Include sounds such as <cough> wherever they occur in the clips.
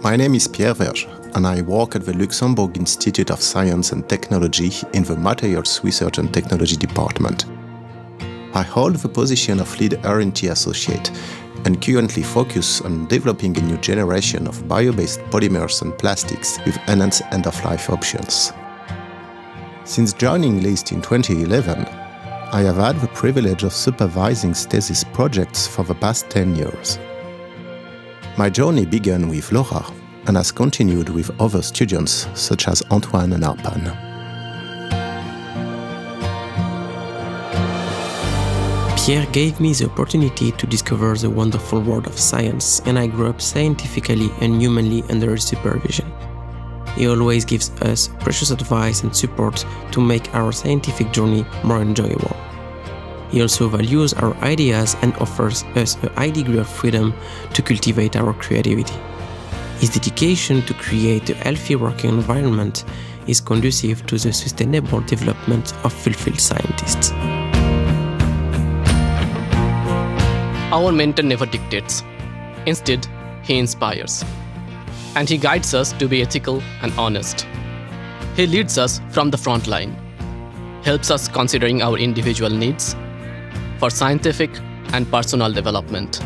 My name is Pierre Verge, and I work at the Luxembourg Institute of Science and Technology in the Materials Research and Technology Department. I hold the position of lead R&D associate and currently focus on developing a new generation of bio-based polymers and plastics with enhanced end-of-life options. Since joining LIST in 2011, I have had the privilege of supervising thesis projects for the past 10 years. My journey began with Laura and has continued with other students such as Antoine and Arpan. Pierre gave me the opportunity to discover the wonderful world of science, and I grew up scientifically and humanly under his supervision. He always gives us precious advice and support to make our scientific journey more enjoyable. He also values our ideas and offers us a high degree of freedom to cultivate our creativity. His dedication to create a healthy working environment is conducive to the sustainable development of fulfilled scientists. Our mentor never dictates. Instead, he inspires. And he guides us to be ethical and honest. He leads us from the front line, helps us considering our individual needs for scientific and personal development.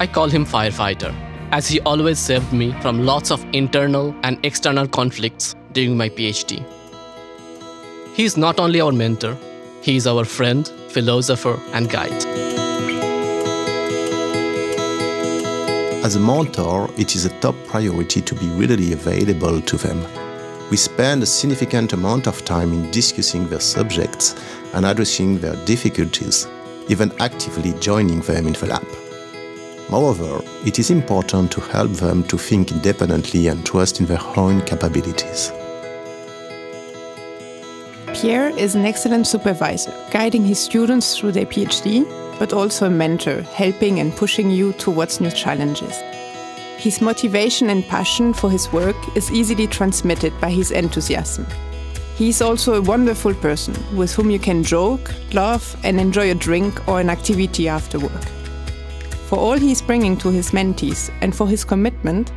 I call him firefighter, as he always saved me from lots of internal and external conflicts during my PhD. He is not only our mentor, he is our friend, philosopher, and guide. As a mentor, it is a top priority to be readily available to them. We spend a significant amount of time in discussing their subjects and addressing their difficulties, even actively joining them in the lab. Moreover, it is important to help them to think independently and trust in their own capabilities. Pierre is an excellent supervisor, guiding his students through their PhD but also a mentor, helping and pushing you towards new challenges. His motivation and passion for his work is easily transmitted by his enthusiasm. He is also a wonderful person with whom you can joke, laugh, and enjoy a drink or an activity after work. For all he is bringing to his mentees and for his commitment,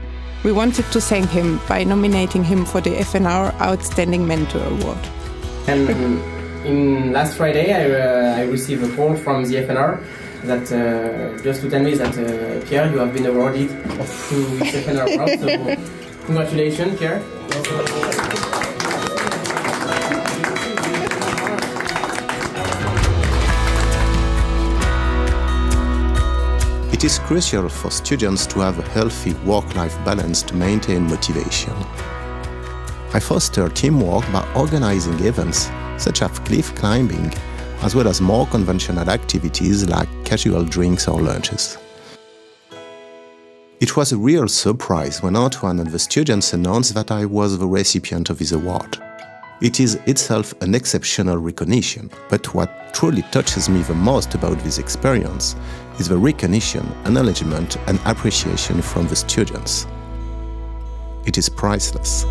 we wanted to thank him by nominating him for the FNR Outstanding Mentor Award. And in last Friday, I, uh, I received a call from the FNR that uh, just to tell me that uh, Pierre, you have been awarded to second FNR award. So <laughs> congratulations, Pierre. It is crucial for students to have a healthy work-life balance to maintain motivation. I foster teamwork by organizing events such as cliff climbing, as well as more conventional activities like casual drinks or lunches. It was a real surprise when Antoine and the students announced that I was the recipient of his award. It is itself an exceptional recognition, but what truly touches me the most about this experience is the recognition, acknowledgement and appreciation from the students. It is priceless.